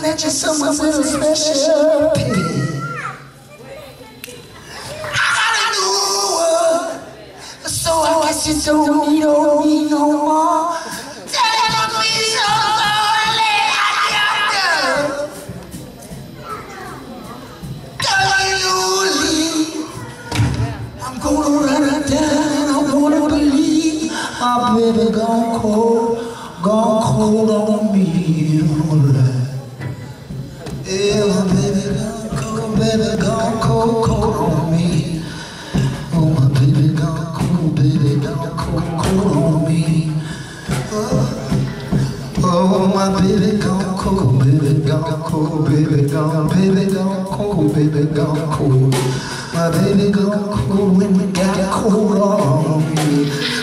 Sunday dress. Keep on believing that you're someone's little special pig. I got a new one, so I guess you don't need, don't need no more. Tell it to me so slowly, I Don't you leave. I'm gonna run it down, I'm gonna believe my baby gone cold, gone cold my baby gone cold, baby gone cold, baby gone, baby gone cold, baby gone cold. My baby gone cold when we got cold on me.